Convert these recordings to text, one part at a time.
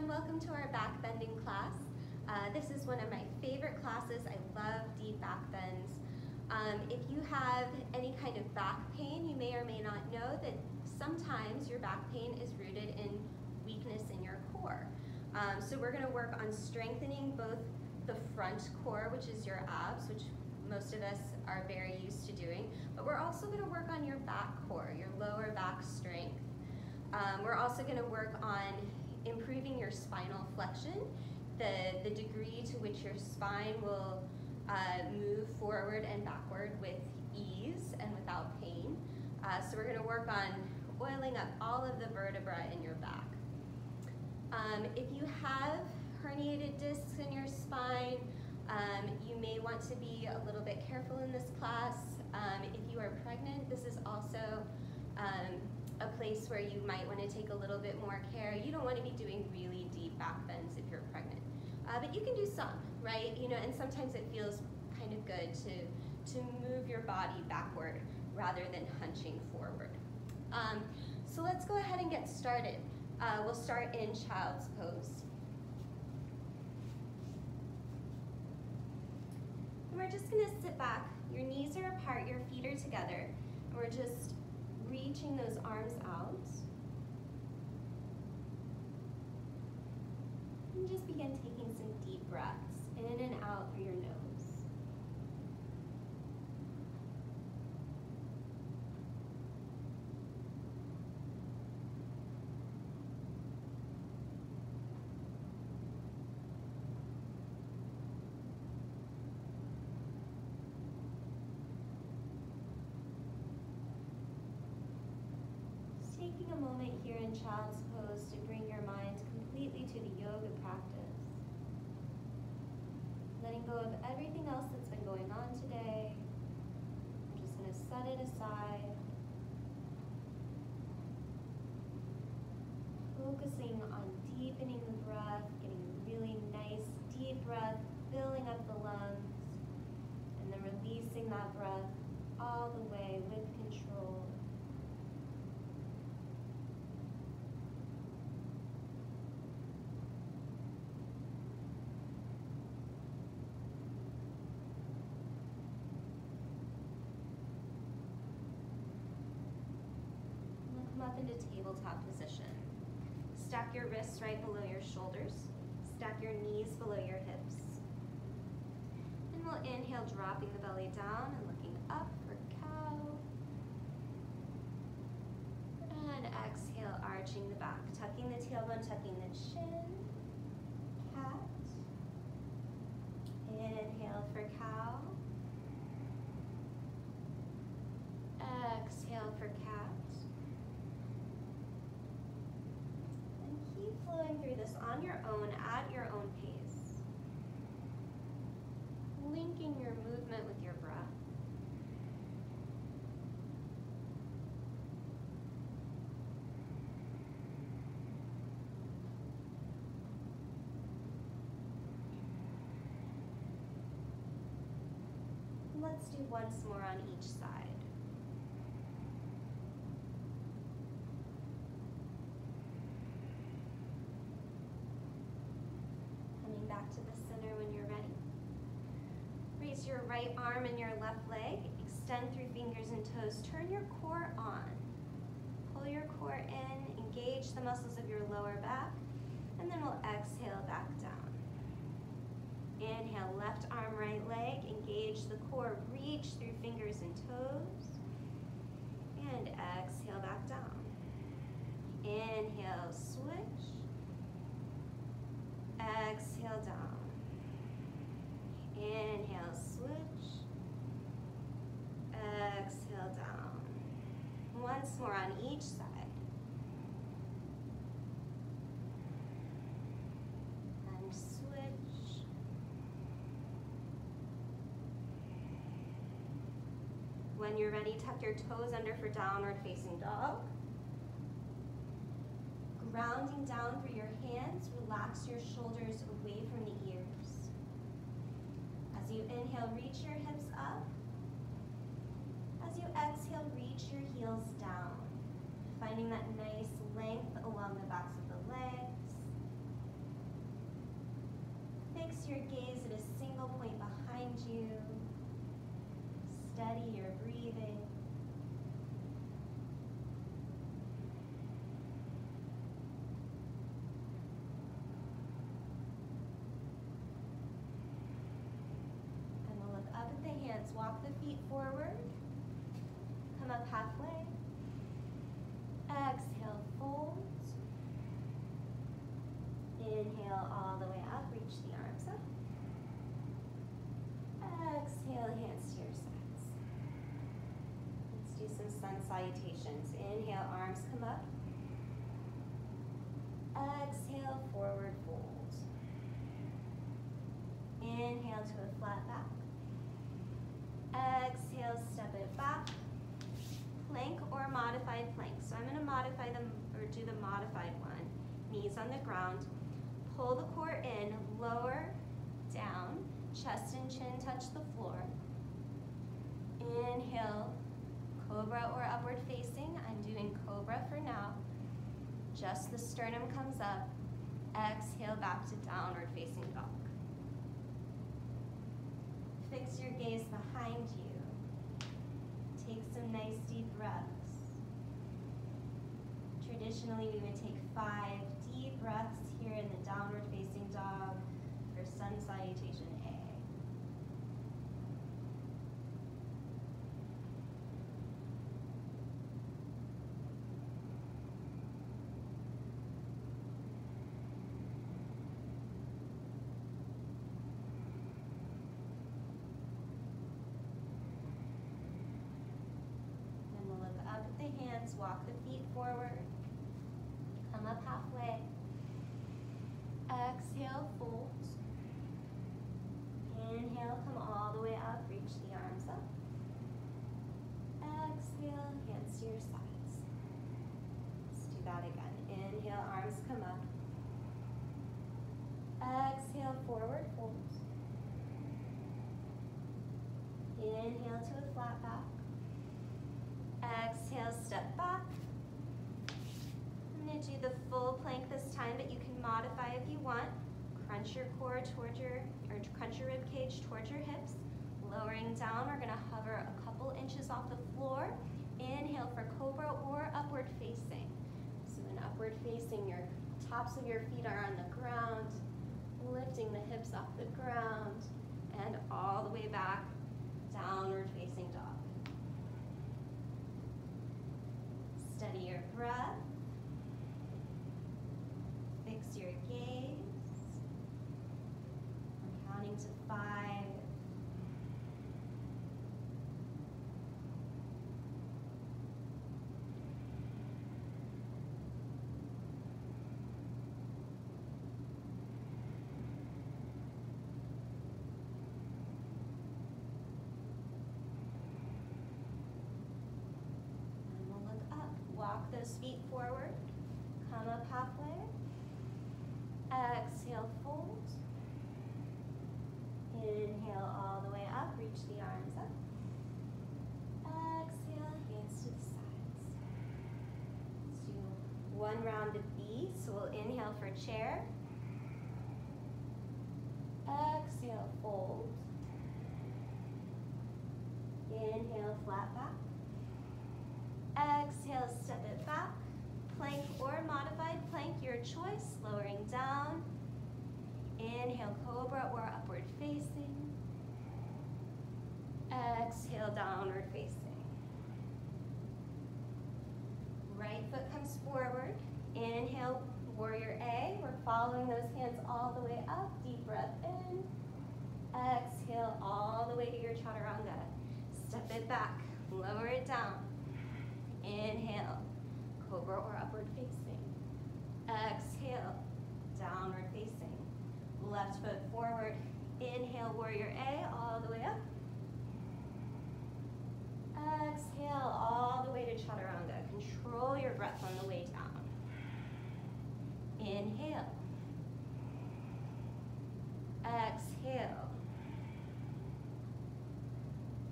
everyone, welcome to our backbending class. Uh, this is one of my favorite classes. I love deep backbends. Um, if you have any kind of back pain, you may or may not know that sometimes your back pain is rooted in weakness in your core. Um, so we're gonna work on strengthening both the front core, which is your abs, which most of us are very used to doing, but we're also gonna work on your back core, your lower back strength. Um, we're also gonna work on improving your spinal flexion, the, the degree to which your spine will uh, move forward and backward with ease and without pain. Uh, so we're gonna work on oiling up all of the vertebrae in your back. Um, if you have herniated discs in your spine, um, you may want to be a little bit careful in this class. Um, if you are pregnant, this is also um, a place where you might want to take a little bit more care. You don't want to be doing really deep back bends if you're pregnant. Uh, but you can do some, right? You know, and sometimes it feels kind of good to, to move your body backward rather than hunching forward. Um, so let's go ahead and get started. Uh, we'll start in child's pose. And we're just gonna sit back. Your knees are apart, your feet are together. And we're just reaching those arms out. And just begin taking some deep breaths in and out through your nose. taking a moment here in child's pose to bring your mind completely to the yoga practice. Letting go of everything else that's been going on today. I'm just going to set it aside. Focusing on deepening the breath, getting a really nice deep breath, filling up the lungs, and then releasing that breath all the way with control. Into tabletop position. Stack your wrists right below your shoulders. Stack your knees below your hips. And we'll inhale, dropping the belly down and looking up for cow. And exhale, arching the back, tucking the tailbone, tucking the chin. Cat. Inhale for cow. Exhale for cat. flowing through this on your own at your own pace. Linking your movement with your breath. Let's do once more on each side. back to the center when you're ready. Raise your right arm and your left leg. Extend through fingers and toes. Turn your core on. Pull your core in. Engage the muscles of your lower back. And then we'll exhale back down. Inhale, left arm, right leg. Engage the core. Reach through fingers and toes. And exhale back down. Inhale, switch. Exhale down. Inhale, switch. Exhale down. Once more on each side. And switch. When you're ready, tuck your toes under for downward facing dog grounding down through your hands, relax your shoulders away from the ears. As you inhale, reach your hips up. As you exhale, reach your heels down, finding that nice length along the backs of the legs. Fix your gaze at a single point behind you. Steady your breathing. And we'll look up at the hands. Walk the feet forward. Come up halfway. Exhale, fold. Inhale all the way up, reach the arms up. Exhale, hands to your sides. Let's salutations. Inhale, arms come up. Exhale, forward fold. Inhale to a flat back. Exhale, step it back. Plank or modified plank. So I'm gonna modify them, or do the modified one. Knees on the ground. Pull the core in, lower, down, chest and chin touch the floor. Inhale, cobra or upward facing. I'm doing cobra for now. Just the sternum comes up. Exhale back to downward facing dog. Fix your gaze behind you. Take some nice deep breaths. Traditionally, we would take five deep breaths here in the downward facing dog for sun salutation A. Then we'll look up at the hands, walk the feet forward, come up halfway. Exhale, fold. Inhale, come all the way up, reach the arms up. Exhale, hands to your sides. Let's do that again. Inhale, arms come up. Exhale, forward fold. Inhale to a flat back. Exhale, step back. I'm gonna do the full plank this time, but you can modify if you want. Crunch your core towards your, or crunch your rib cage towards your hips. Lowering down, we're gonna hover a couple inches off the floor. Inhale for cobra or upward facing. So in upward facing, your tops of your feet are on the ground, lifting the hips off the ground, and all the way back, downward facing dog. Steady your breath. Fix your gaze. I'm counting to five. And we'll look up. Walk those feet forward. Come up halfway. Exhale, fold. Inhale all the way up. Reach the arms up. Exhale, hands to the sides. Let's do one round of B. So we'll inhale for chair. Exhale, fold. Inhale, flat back. Exhale, step it back. Plank or modified choice. Lowering down. Inhale, cobra or upward facing. Exhale, downward facing. Right foot comes forward. Inhale, warrior A. We're following those hands all the way up. Deep breath in. Exhale all the way to your chaturanga. Step it back. Lower it down. Inhale, cobra or upward facing. Exhale, downward facing. Left foot forward. Inhale, warrior A, all the way up. Exhale, all the way to chaturanga. Control your breath on the way down. Inhale. Exhale.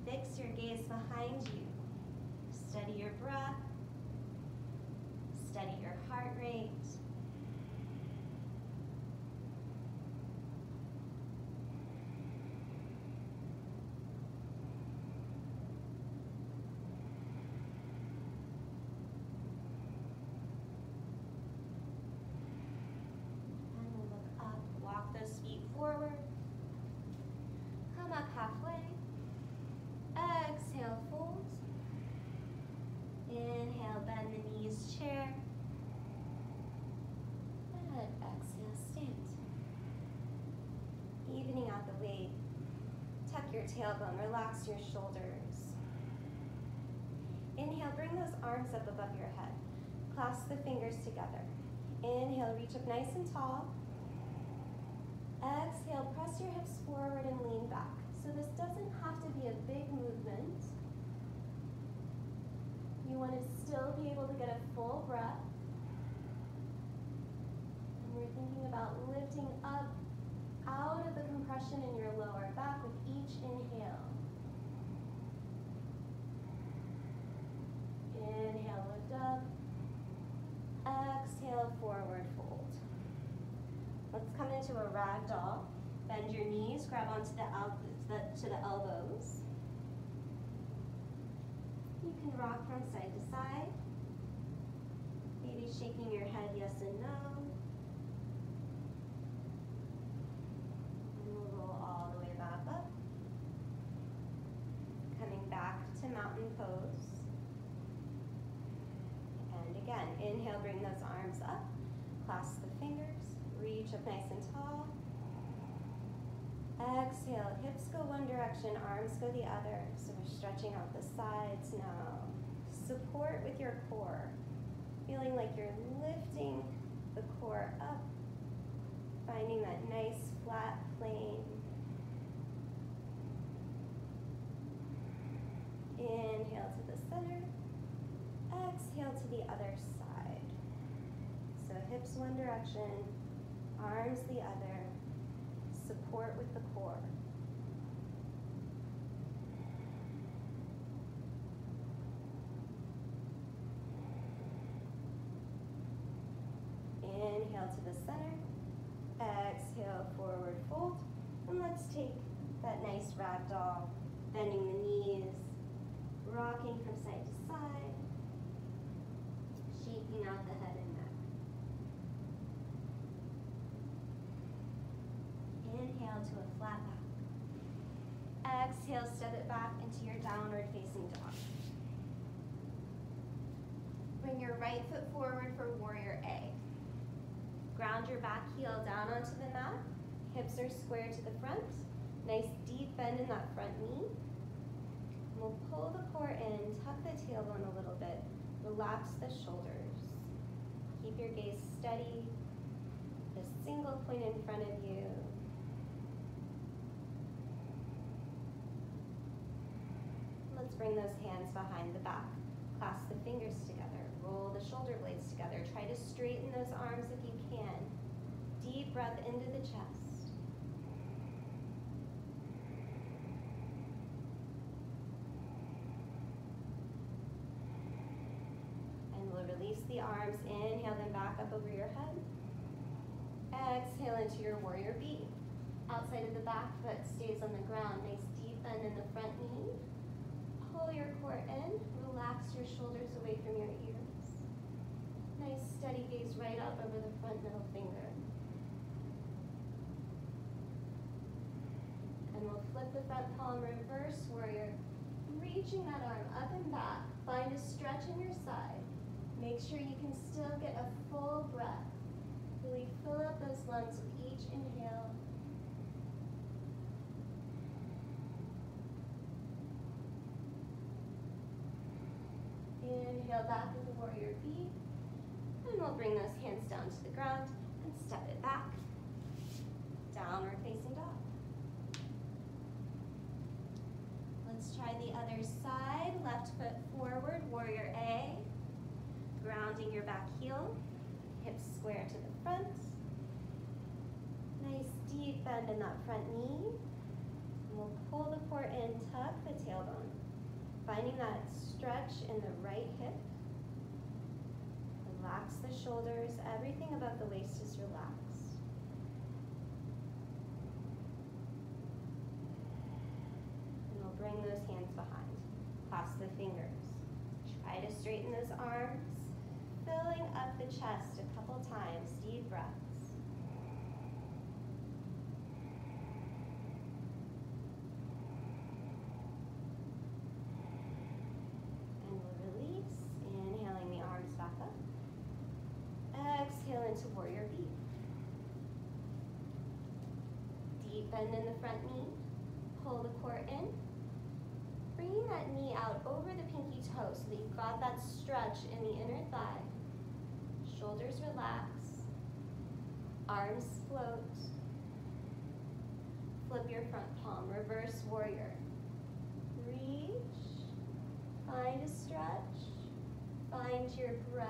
Fix your gaze behind you. Steady your breath. Steady your heart rate. forward. Come up halfway. Exhale, fold. Inhale, bend the knees, chair. And exhale, stand. Evening out the weight. Tuck your tailbone, relax your shoulders. Inhale, bring those arms up above your head. Clasp the fingers together. Inhale, reach up nice and tall. Exhale, press your hips forward and lean back. So this doesn't have to be a big movement. You want to still be able to get a full breath. And we're thinking about lifting up out of the compression in your lower back with each inhale lift up. Exhale, forward fold. Let's come into a ragdoll. Bend your the, the, to the elbows. You can rock from side to side. Maybe shaking your head yes and no. And we'll roll all the way back up. Coming back to mountain pose. And again, inhale, bring those arms up. Clasp the fingers. Reach up nice and tall. Exhale, hips go one direction, arms go the other. So we're stretching out the sides now. Support with your core. Feeling like you're lifting the core up. Finding that nice flat plane. Inhale to the center. Exhale to the other side. So hips one direction, arms the other. Support with the core. Inhale to the center. Exhale, forward fold. And let's take that nice ragdoll, bending the knees, rocking from side to side, shaking out the head and neck. Inhale to a flat back. Exhale, step it back into your downward facing dog. Bring your right foot forward for warrior A. Ground your back heel down onto the mat. Hips are square to the front. Nice deep bend in that front knee. We'll pull the core in, tuck the tailbone a little bit, relax the shoulders. Keep your gaze steady, a single point in front of you. Let's bring those hands behind the back. Clasp the fingers together, roll the shoulder blades together. Try to straighten those arms if you Deep breath into the chest. And we'll release the arms. Inhale them back up over your head. Exhale into your warrior B. Outside of the back foot stays on the ground. Nice deep bend in the front knee. Pull your core in. Relax your shoulders away from your ears. Steady gaze right up over the front middle finger. And we'll flip the front palm, reverse warrior. Reaching that arm up and back. Find a stretch in your side. Make sure you can still get a full breath. Really fill up those lungs with each inhale. Inhale back into warrior B. And we'll bring those hands down to the ground and step it back. Downward facing dog. Let's try the other side. Left foot forward, warrior A. Grounding your back heel. Hips square to the front. Nice deep bend in that front knee. We'll pull the core in, tuck the tailbone. Finding that stretch in the right hip. Relax the shoulders. Everything about the waist is relaxed. And we'll bring those hands behind. Clasp the fingers. Try to straighten those arms. Filling up the chest a couple times. Deep breaths. And we'll release, inhaling the arms back up. Exhale into warrior B. Deep bend in the front knee. Pull the core in. Bringing that knee out over the pinky toe so that you've got that stretch in the inner thigh. Shoulders relax. Arms float. Flip your front palm, reverse warrior. Reach, find a stretch, find your breath.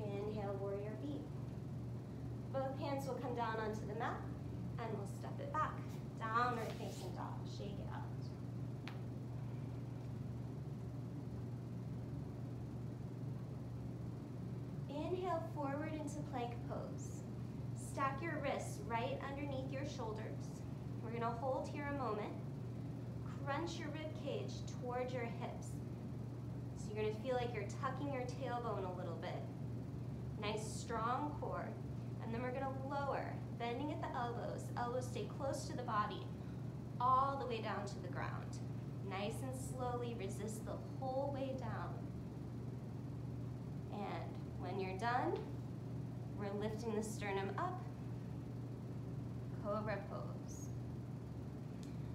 Inhale, warrior B. Both hands will come down onto the mat and we'll step it back. Downward facing dog, shake it out. Inhale forward into plank pose. Stack your wrists right underneath your shoulders. We're gonna hold here a moment. Crunch your rib cage towards your hips. So you're gonna feel like you're tucking your tailbone a little bit. Nice strong core. And then we're gonna lower, bending at the elbows. Elbows stay close to the body, all the way down to the ground. Nice and slowly resist the whole way down. And when you're done, we're lifting the sternum up, cobra pose.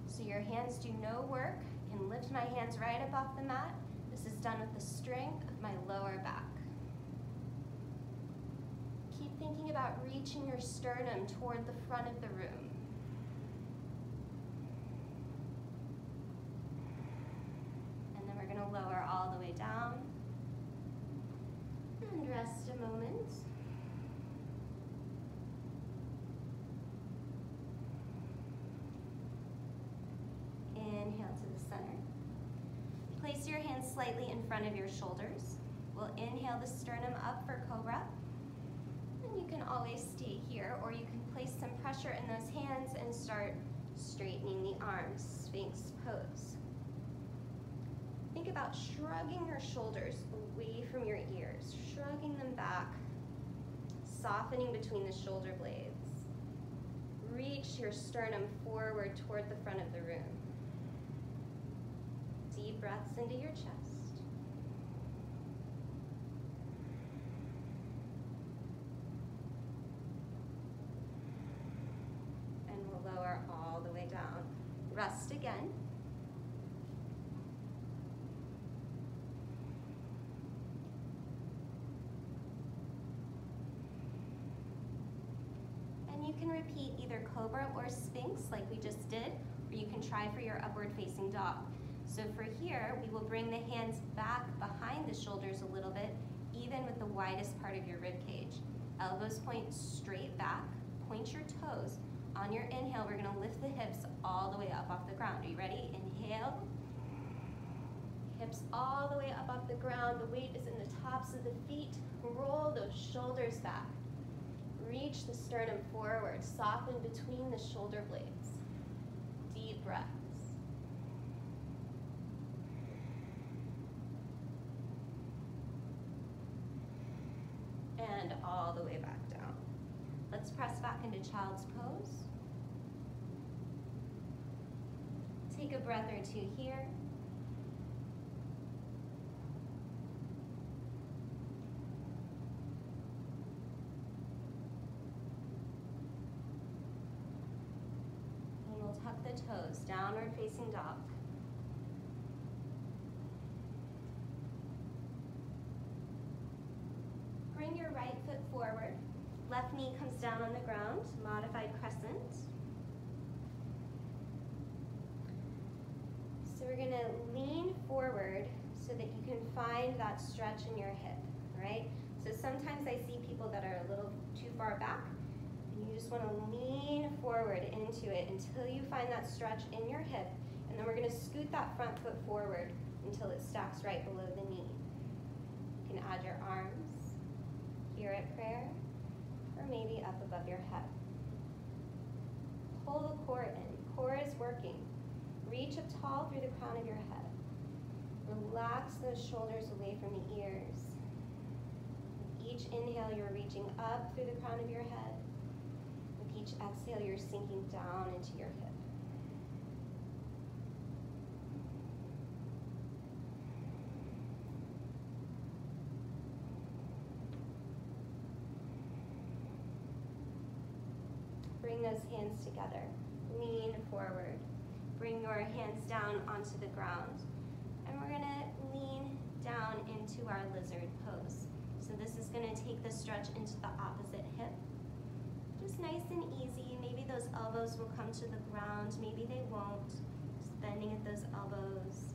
So your hands do no work. I can lift my hands right up off the mat. This is done with the strength of my lower back. Thinking about reaching your sternum toward the front of the room. And then we're gonna lower all the way down. And rest a moment. Inhale to the center. Place your hands slightly in front of your shoulders. We'll inhale the sternum up for cobra. You can always stay here or you can place some pressure in those hands and start straightening the arms, sphinx pose. Think about shrugging your shoulders away from your ears, shrugging them back, softening between the shoulder blades. Reach your sternum forward toward the front of the room. Deep breaths into your chest. And we'll lower all the way Rest again. And you can repeat either cobra or sphinx like we just did, or you can try for your upward facing dog. So for here, we will bring the hands back behind the shoulders a little bit, even with the widest part of your rib cage. Elbows point straight back, point your toes. On your inhale, we're gonna lift the hips all the way up off the ground. Are you ready? Inhale. Hips all the way up off the ground. The weight is in the tops of the feet. Roll those shoulders back. Reach the sternum forward. Soften between the shoulder blades. Deep breaths. And all the way back down. Let's press back into child's pose. Take a breath or two here. And we'll tuck the toes, downward facing dog. Bring your right foot forward. Left knee comes down on the ground, modified crescent. So we're gonna lean forward so that you can find that stretch in your hip, right? So sometimes I see people that are a little too far back, and you just wanna lean forward into it until you find that stretch in your hip, and then we're gonna scoot that front foot forward until it stacks right below the knee. You can add your arms here at prayer, or maybe up above your head. Pull the core in, core is working. Reach up tall through the crown of your head. Relax those shoulders away from the ears. With each inhale, you're reaching up through the crown of your head. With each exhale, you're sinking down into your hip. bring those hands together. Lean forward. Bring your hands down onto the ground. And we're gonna lean down into our lizard pose. So this is gonna take the stretch into the opposite hip. Just nice and easy. Maybe those elbows will come to the ground, maybe they won't. Just bending at those elbows.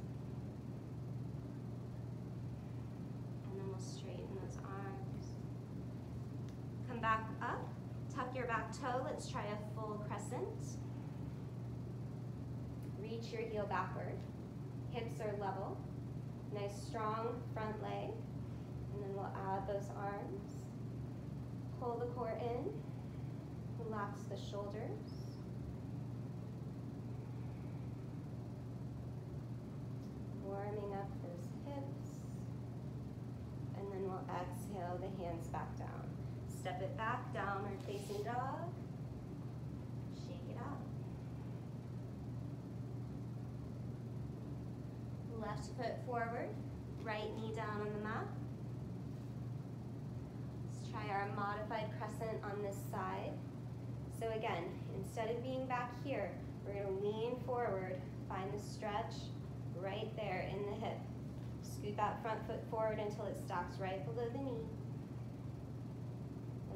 And then we'll straighten those arms. Come back up, tuck your back toe. Let's try a full crescent. Reach your heel backward. Hips are level. Nice strong front leg. And then we'll add those arms. Pull the core in. Relax the shoulders. Warming up those hips. And then we'll exhale the hands back. Step it back, downward facing dog. Shake it out. Left foot forward, right knee down on the mat. Let's try our modified crescent on this side. So again, instead of being back here, we're gonna lean forward, find the stretch right there in the hip. Scoot that front foot forward until it stops right below the knee.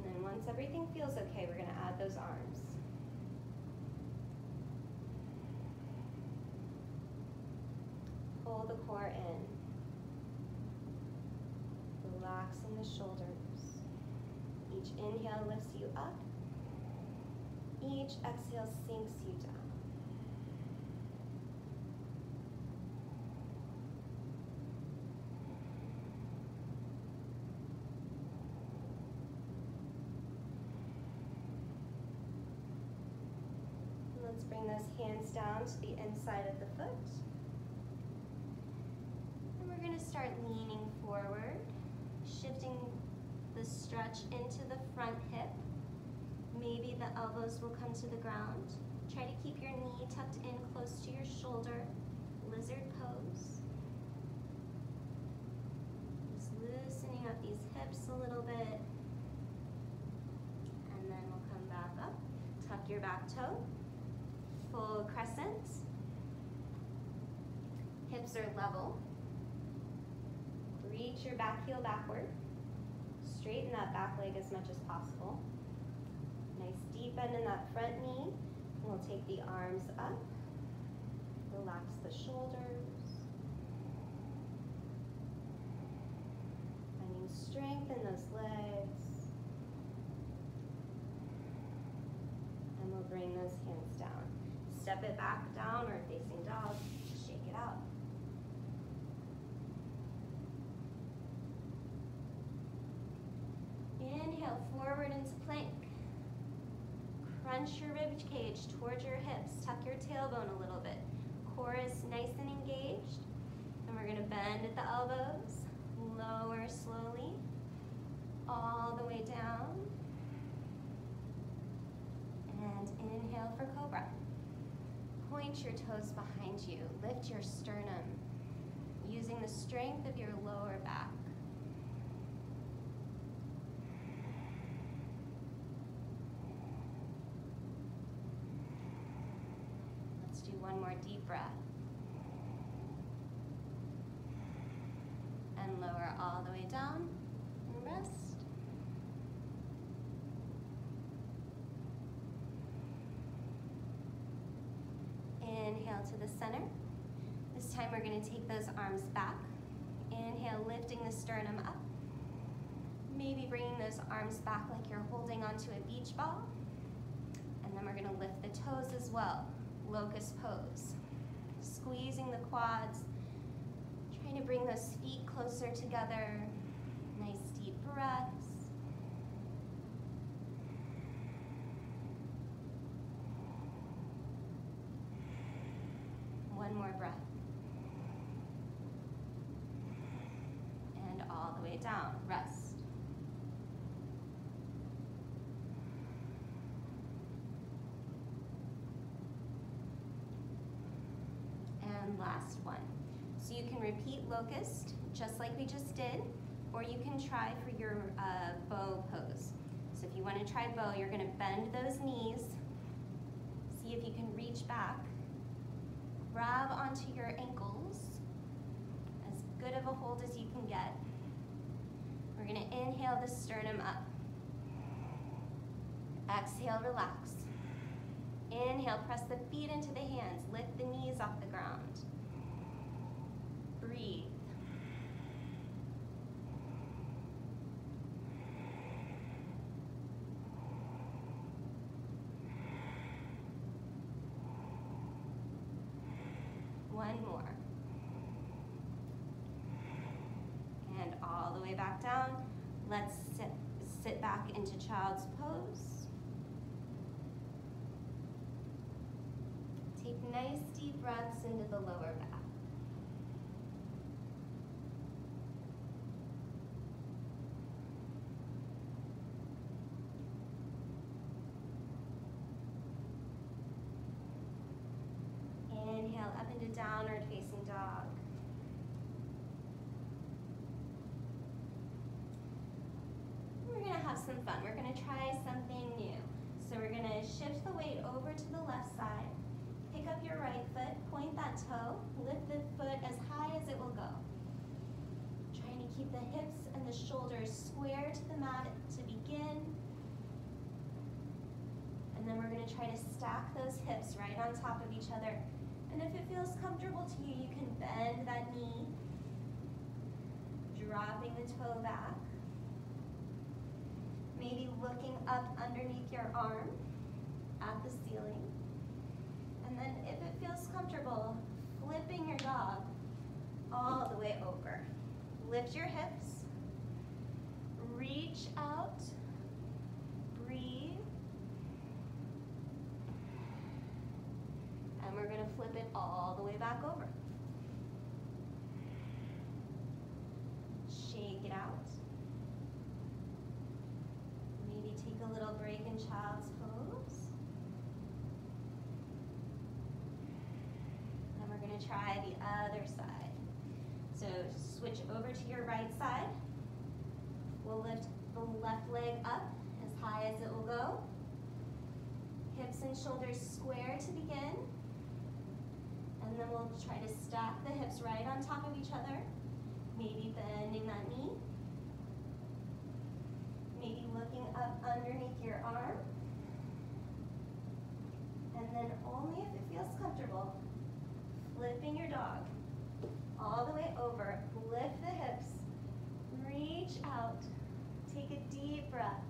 And then once everything feels okay, we're gonna add those arms. Pull the core in. Relaxing the shoulders. Each inhale lifts you up. Each exhale sinks you down. Let's bring those hands down to the inside of the foot. And we're gonna start leaning forward, shifting the stretch into the front hip. Maybe the elbows will come to the ground. Try to keep your knee tucked in close to your shoulder. Lizard pose. Just loosening up these hips a little bit. And then we'll come back up. Tuck your back toe. Full crescent. Hips are level. Reach your back heel backward. Straighten that back leg as much as possible. Nice deep bend in that front knee. And we'll take the arms up. Relax the shoulders. Finding strength in those legs. And we'll bring those hands down. Step it back downward facing dog. Shake it out. Inhale forward into plank. Crunch your rib cage towards your hips. Tuck your tailbone a little bit. Core is nice and engaged. And we're gonna bend at the elbows. Lower slowly. All the way down. And inhale for cobra. Point your toes behind you. Lift your sternum. Using the strength of your lower back. Let's do one more deep breath. And lower all the way down and rest. Inhale to the center. This time we're going to take those arms back. Inhale, lifting the sternum up. Maybe bringing those arms back like you're holding onto a beach ball. And then we're going to lift the toes as well. Locust pose. Squeezing the quads. Trying to bring those feet closer together. Nice deep breaths. One more breath. And all the way down. Rest. And last one. So you can repeat locust, just like we just did, or you can try for your uh, bow pose. So if you want to try bow, you're going to bend those knees, see if you can reach back. Grab onto your ankles. As good of a hold as you can get. We're gonna inhale the sternum up. Exhale, relax. Inhale, press the feet into the hands. Lift the knees off the ground. Breathe. One more. And all the way back down. Let's sit, sit back into child's pose. Take nice deep breaths into the lower back. Inhale up into downward facing dog. We're gonna have fun. We're gonna try something new. So we're gonna shift the weight over to the left side. Pick up your right foot, point that toe, lift the foot as high as it will go. Trying to keep the hips and the shoulders square to the mat to begin. And then we're gonna try to stack those hips right on top of each other and if it feels comfortable to you, you can bend that knee, dropping the toe back. Maybe looking up underneath your arm at the ceiling. And then if it feels comfortable, flipping your dog all the way over. Lift your hips, reach out, breathe, and we're gonna flip it all the way back over. Shake it out. Maybe take a little break in child's pose. And we're gonna try the other side. So switch over to your right side. We'll lift the left leg up as high as it will go. Hips and shoulders square to begin. And then we'll try to stack the hips right on top of each other. Maybe bending that knee. Maybe looking up underneath your arm. And then only if it feels comfortable, your dog all the way over. Lift the hips, reach out, take a deep breath.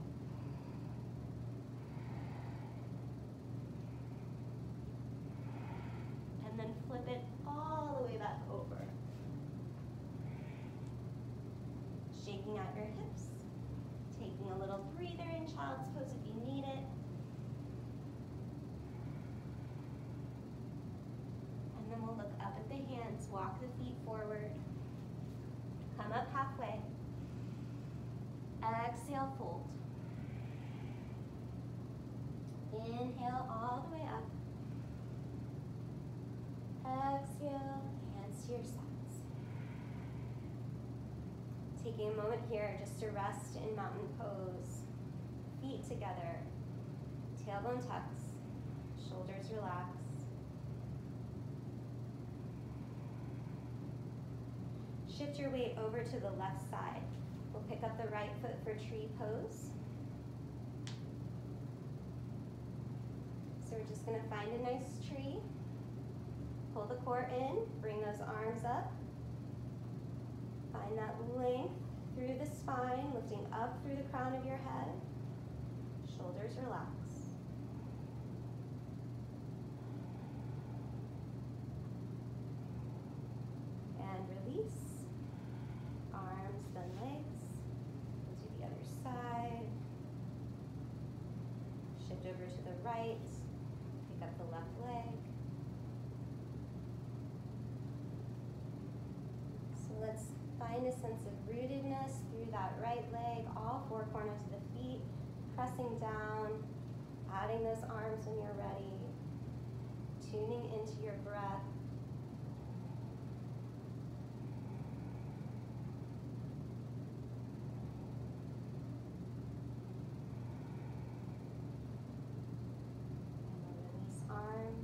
flip it all the way back over. Shaking out your hips, taking a little breather in child's pose if you need it. And then we'll look up at the hands, walk the feet forward, come up halfway. Exhale, fold. Inhale all the way up. Exhale, hands to your sides. Taking a moment here just to rest in mountain pose. Feet together, tailbone tucks, shoulders relax. Shift your weight over to the left side. We'll pick up the right foot for tree pose. So we're just gonna find a nice tree. Pull the core in, bring those arms up. Find that length through the spine, lifting up through the crown of your head. Shoulders relax. And release. Arms, then legs. We'll the other side. Shift over to the right. Pick up the left leg. So let's find a sense of that right leg, all four corners of the feet, pressing down, adding those arms when you're ready, tuning into your breath. And release arms.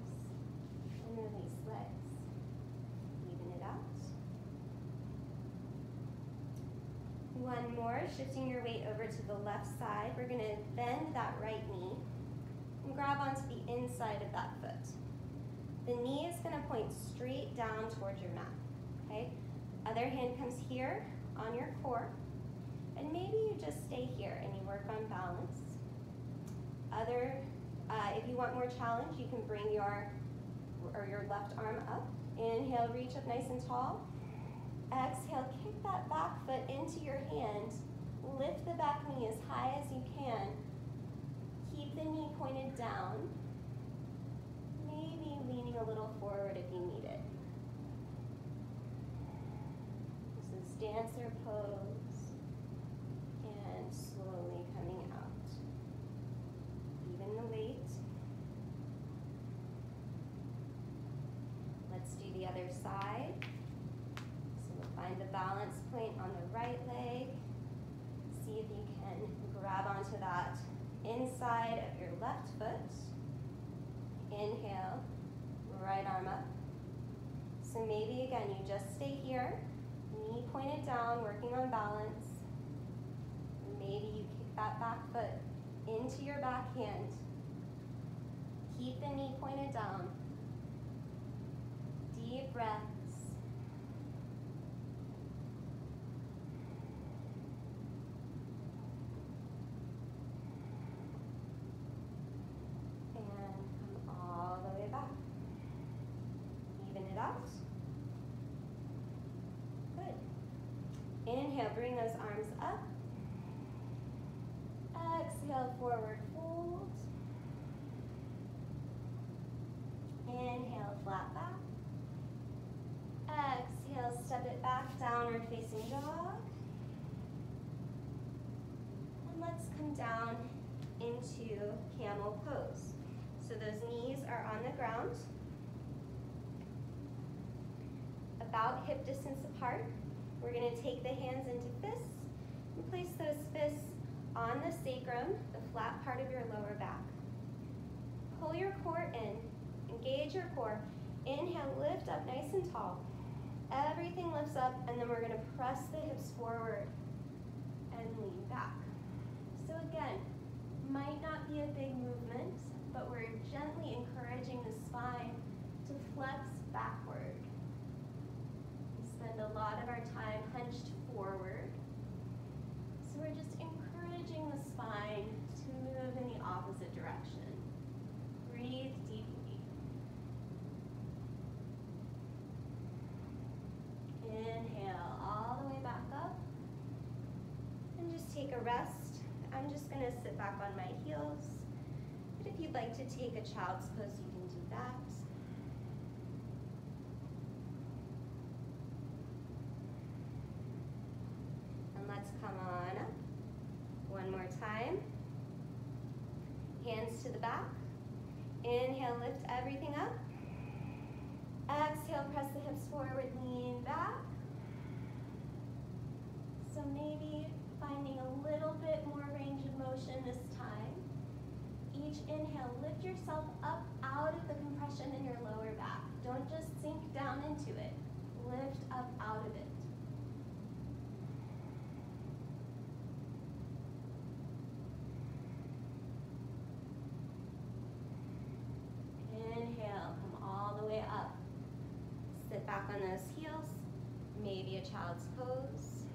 Shifting your weight over to the left side. We're gonna bend that right knee and grab onto the inside of that foot. The knee is gonna point straight down towards your mat, okay? Other hand comes here on your core, and maybe you just stay here and you work on balance. Other, uh, if you want more challenge, you can bring your, or your left arm up. Inhale, reach up nice and tall. Exhale, kick that back foot into your hand. Lift the back knee as high as you can. Keep the knee pointed down. Maybe leaning a little forward if you need it. This is dancer pose. And slowly coming out. Even the weight. Let's do the other side. Find the balance point on the right leg. See if you can grab onto that inside of your left foot. Inhale, right arm up. So maybe again, you just stay here, knee pointed down, working on balance. Maybe you kick that back foot into your back hand. Keep the knee pointed down. Deep breath. Inhale, bring those arms up. Exhale, forward fold. Inhale, flat back. Exhale, step it back, downward facing dog. And let's come down into camel pose. So those knees are on the ground, about hip distance apart. We're going to take the hands into fists and place those fists on the sacrum, the flat part of your lower back. Pull your core in, engage your core. Inhale, lift up nice and tall. Everything lifts up, and then we're going to press the hips forward and lean back. So again, might not be a big movement, but we're gently encouraging the spine to flex backward spend a lot of our time hunched forward. So we're just encouraging the spine to move in the opposite direction. Breathe deeply. Inhale all the way back up. And just take a rest. I'm just going to sit back on my heels. But if you'd like to take a child's pose, you can do that. Let's come on up. One more time. Hands to the back. Inhale, lift everything up. Exhale, press the hips forward, lean back. So maybe finding a little bit more range of motion this time. Each inhale, lift yourself up out of the compression in your lower back. Don't just sink down into it. Lift up out of it. On those heels, maybe a child's pose.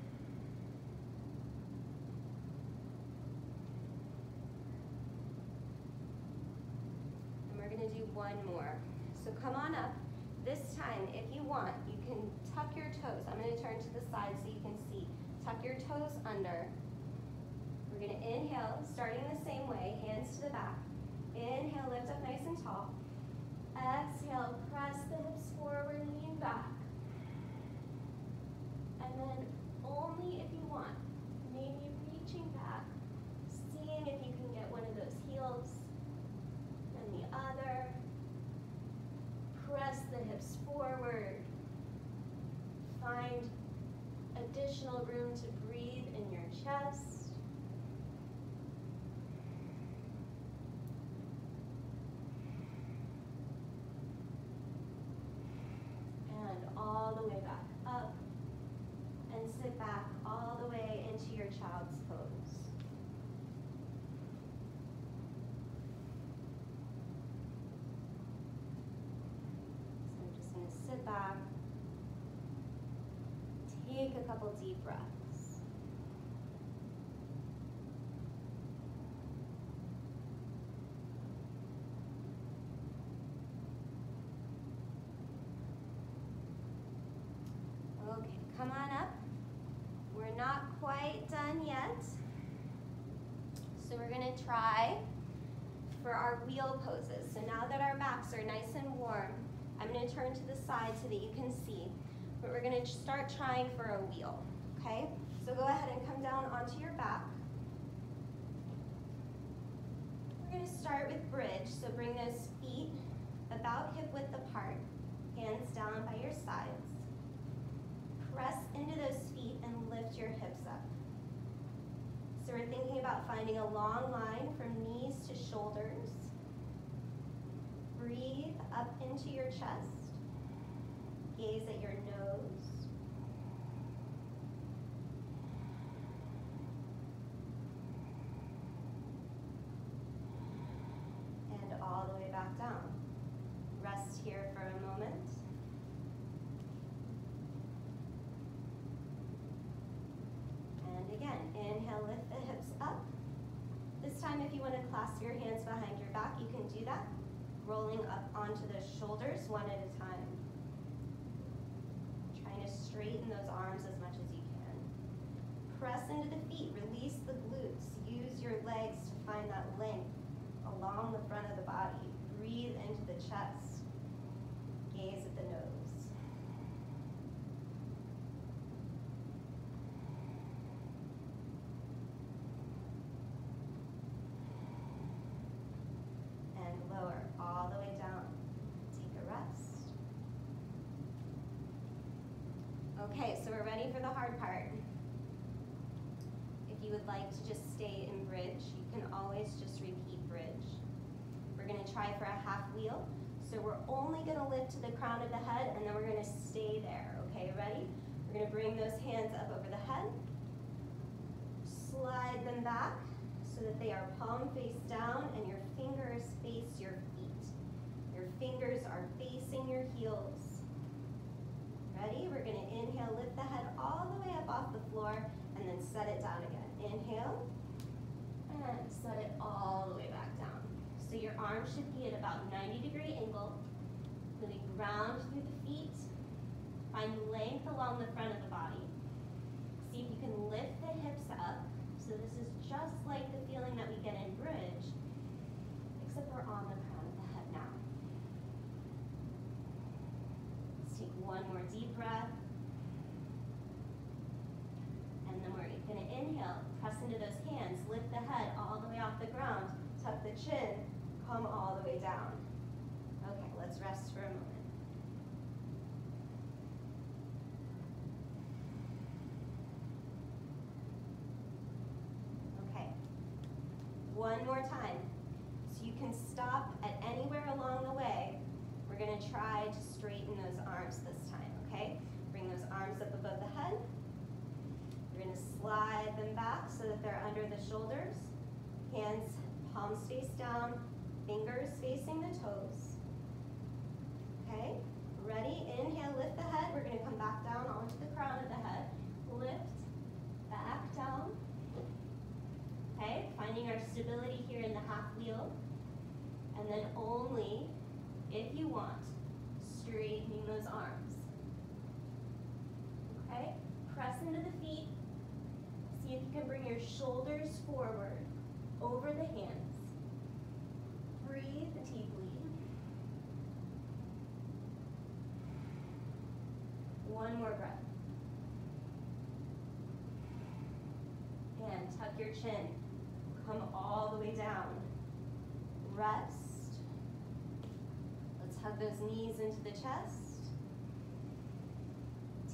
And we're gonna do one more. So come on up. This time, if you want, you can tuck your toes. I'm gonna turn to the side so you can see. Tuck your toes under. We're gonna inhale, starting the same way, hands to the back. Inhale, lift up nice and tall. Exhale, press the hips forward, lean back. And then only if you want, maybe reaching back, seeing if you can get one of those heels and the other. Press the hips forward. Find additional room to breathe in your chest. all the way back up and sit back all the way into back. Take a couple deep breaths. Okay, come on up. We're not quite done yet. So we're gonna try for our wheel poses. So now that our backs are nice and warm, I'm gonna turn to the side so that you can see. But we're gonna start trying for a wheel, okay? So go ahead and come down onto your back. We're gonna start with bridge. So bring those feet about hip width apart, hands down by your sides. Press into those feet and lift your hips up. So we're thinking about finding a long line from knees to shoulders. Breathe up into your chest. Gaze at your nose. And all the way back down. Rest here for a moment. And again, inhale, lift the hips up. This time, if you want to clasp your hands behind your back, you can do that. Rolling up onto the shoulders one at a time. Trying to straighten those arms as much as you can. Press into the feet, release the glutes. Use your legs to find that length along the front of the body. Breathe into the chest. Gaze at the nose. and lower all the way down. Take a rest. Okay, so we're ready for the hard part. If you like to just stay in bridge, you can always just repeat bridge. We're gonna try for a half wheel. So we're only gonna lift to the crown of the head and then we're gonna stay there, okay, ready? We're gonna bring those hands up over the head. Slide them back so that they are palm face down and your fingers face your feet. Your fingers are facing your heels. Ready? We're gonna inhale, lift the head all the way up off the floor and then set it down again. Inhale, and set it all the way back down. So your arms should be at about 90 degree angle. Really ground through the feet. Find length along the front of the body. See if you can lift the hips up. So this is just like the feeling that we get in bridge, except we're on the crown of the head now. Let's take one more deep breath. And then we're gonna inhale, press into those hands, lift the head all the way off the ground, tuck the chin, come all the way down. Okay, let's rest for a moment. Okay. One more time. So you can stop at anywhere along the way. We're gonna try to straighten those arms this time, okay? Bring those arms up above the head. We're gonna slide them back so that they're under the shoulders. Hands, palms face down, fingers facing the toes. Okay, ready? Inhale, lift the head. We're gonna come back down onto the crown of the head. Lift, back down. Okay, finding our stability here in the half wheel. And then only, if you want, straightening those arms. Okay, press into the feet. Can bring your shoulders forward over the hands. Breathe deeply. One more breath. And tuck your chin. Come all the way down. Rest. Let's hug those knees into the chest.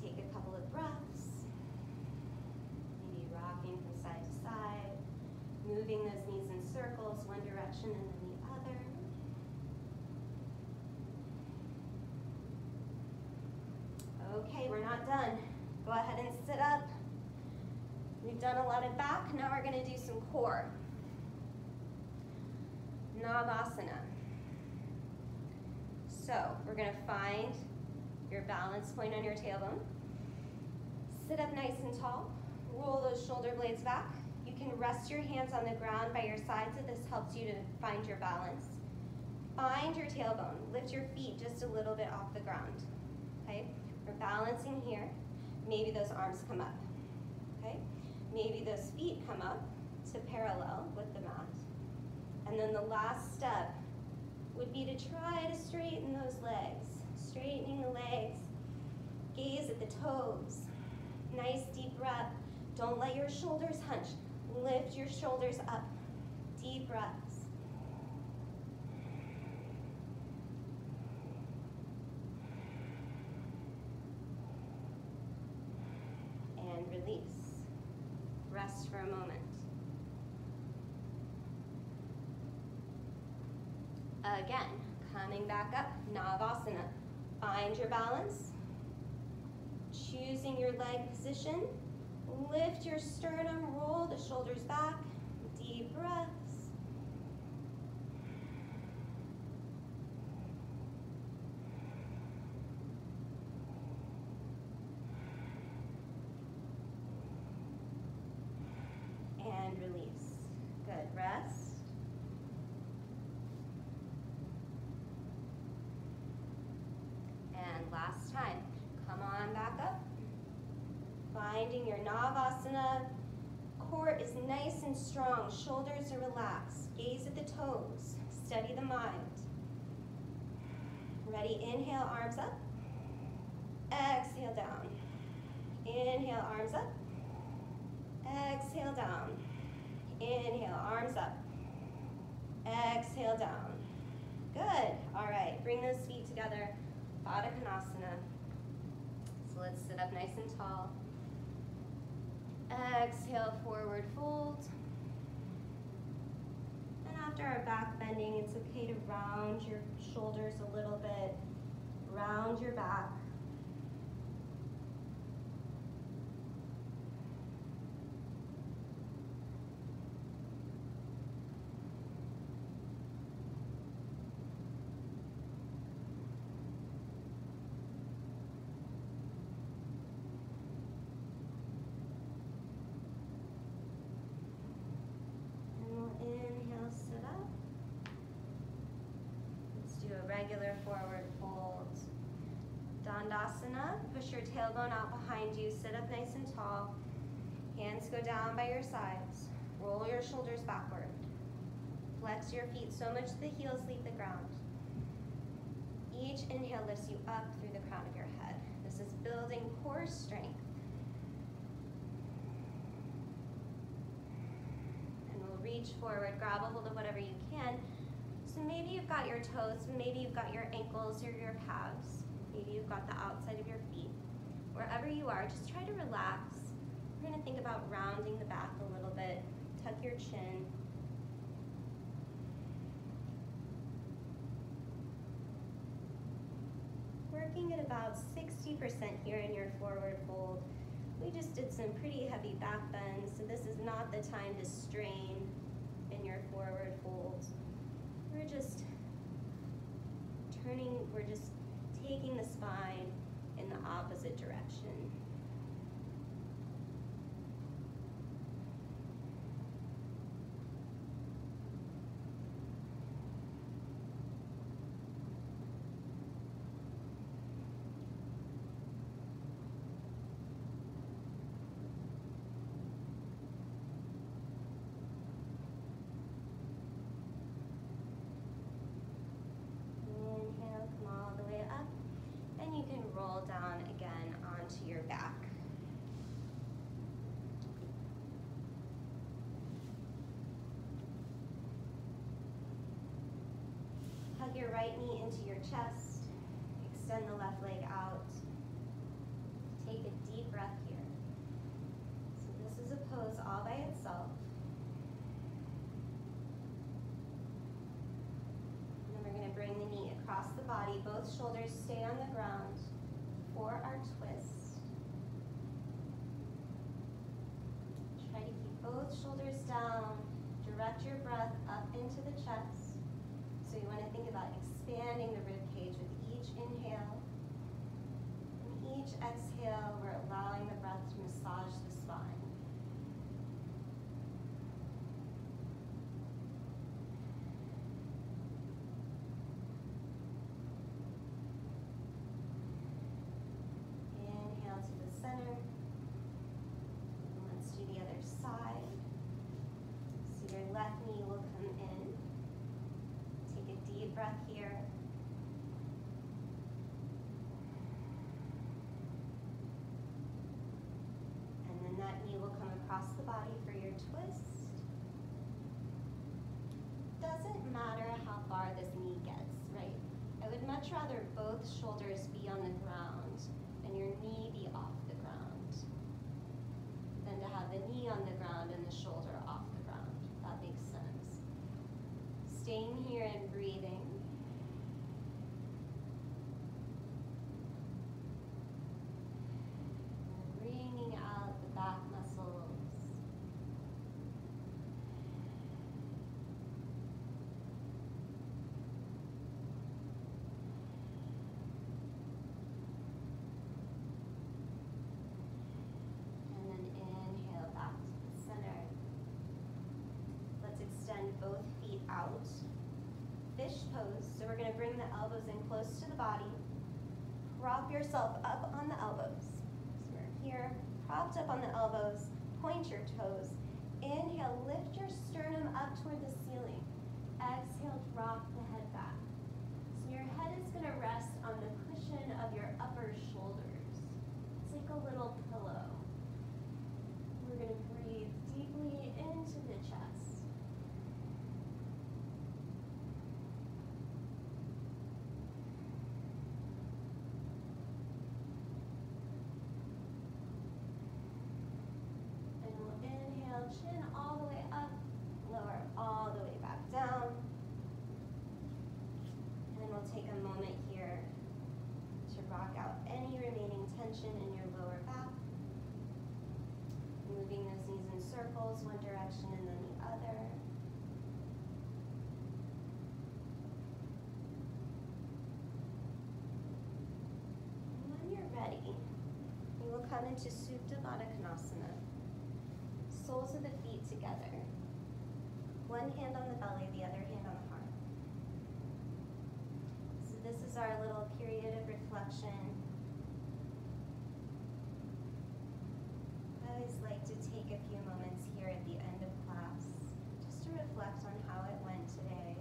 Take a couple of breaths. Maybe rocking from side to side. Moving those knees in circles, one direction and then the other. Okay, we're not done. Go ahead and sit up. We've done a lot of back, now we're gonna do some core. Navasana. So, we're gonna find your balance point on your tailbone. Sit up nice and tall. Roll those shoulder blades back. Can rest your hands on the ground by your sides if this helps you to find your balance. Find your tailbone. Lift your feet just a little bit off the ground. Okay? We're balancing here. Maybe those arms come up. Okay? Maybe those feet come up to parallel with the mat. And then the last step would be to try to straighten those legs. Straightening the legs. Gaze at the toes. Nice deep breath. Don't let your shoulders hunch. Lift your shoulders up. Deep breaths. And release. Rest for a moment. Again, coming back up, Navasana. Find your balance. Choosing your leg position. Lift your sternum, roll the shoulders back. Deep breaths. And release. Good, rest. And last time, come on back up. Finding your Navasana. Core is nice and strong. Shoulders are relaxed. Gaze at the toes. Steady the mind. Ready, inhale, arms up. Exhale down. Inhale, arms up. Exhale down. Inhale, arms up. Exhale down. Good. All right, bring those feet together. Baddha Konasana. So let's sit up nice and tall. Exhale, forward fold. And after our back bending, it's okay to round your shoulders a little bit. Round your back. And we'll inhale, sit up. Let's do a regular forward fold. Dandasana, push your tailbone out behind you, sit up nice and tall. Hands go down by your sides. Roll your shoulders backward. Flex your feet so much the heels leave the ground. Each inhale lifts you up through the crown of your head. This is building core strength. And we'll reach forward, grab a hold of whatever you can. So maybe you've got your toes, maybe you've got your ankles or your calves. Maybe you've got the outside of your feet. Wherever you are, just try to relax. We're gonna think about rounding the back a little bit. Tuck your chin. Working at about 60% here in your forward fold. We just did some pretty heavy back bends, so this is not the time to strain in your forward fold. We're just turning, we're just taking the spine the opposite direction. Inhale, come all the way up. And you can roll down again onto your back. Your right knee into your chest. Extend the left leg out. Take a deep breath here. So this is a pose all by itself. And then we're going to bring the knee across the body. Both shoulders stay much rather both shoulders out. Fish pose, so we're gonna bring the elbows in close to the body. Prop yourself up on the elbows. So we're here, propped up on the elbows, point your toes. Inhale, lift your sternum up toward the down into Supta Baddha Konasana. Soles of the feet together. One hand on the belly, the other hand on the heart. So this is our little period of reflection. I always like to take a few moments here at the end of class just to reflect on how it went today.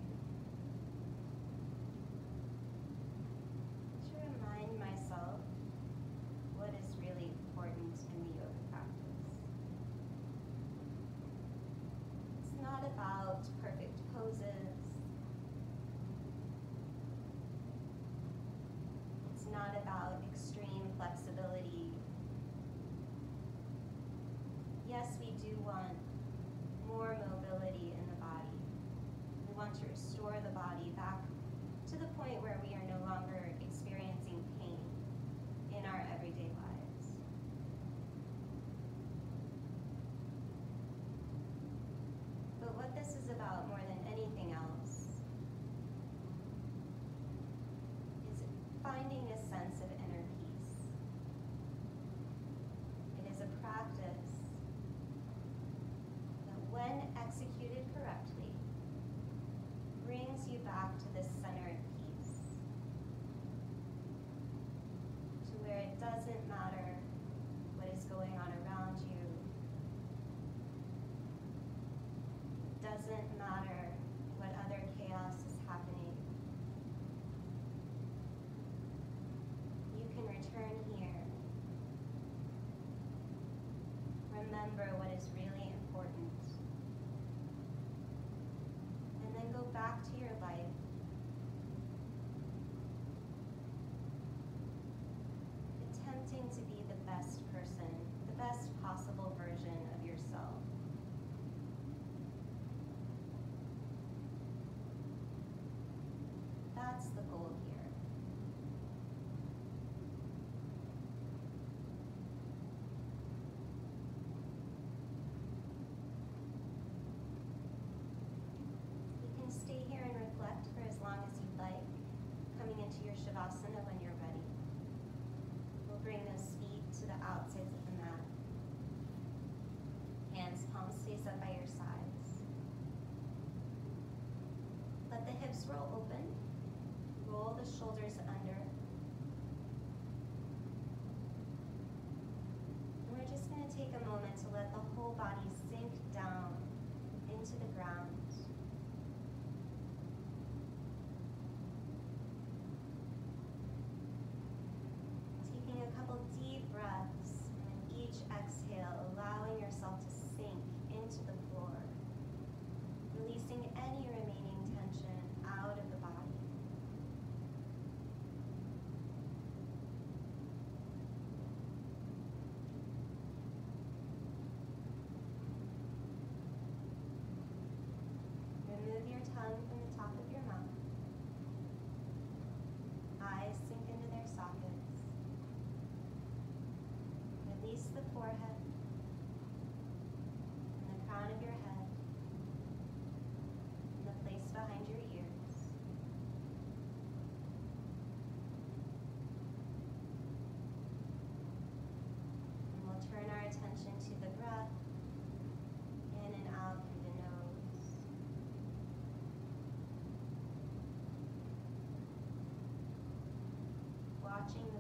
watching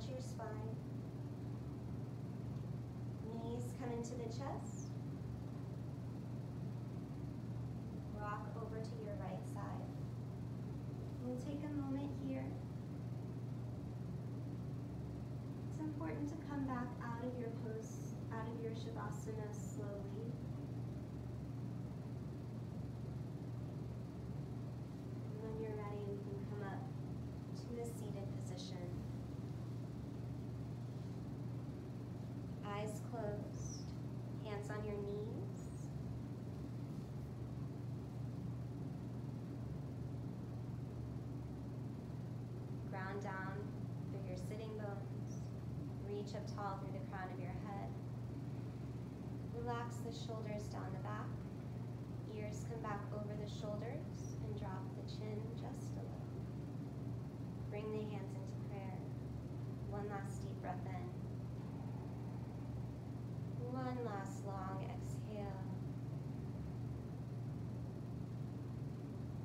stretch your spine. Knees come into the chest. Rock over to your right side. We'll take a moment here. It's important to come back out of your pose, out of your Shavasana slowly. the shoulders down the back. Ears come back over the shoulders and drop the chin just a little. Bring the hands into prayer. One last deep breath in. One last long exhale.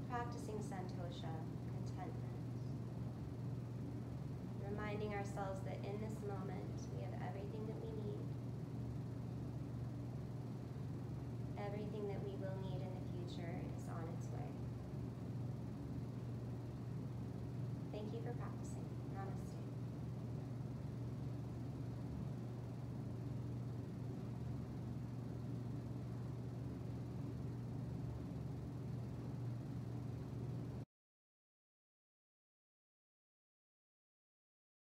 Practicing Santosha, contentment. Reminding ourselves that in this moment,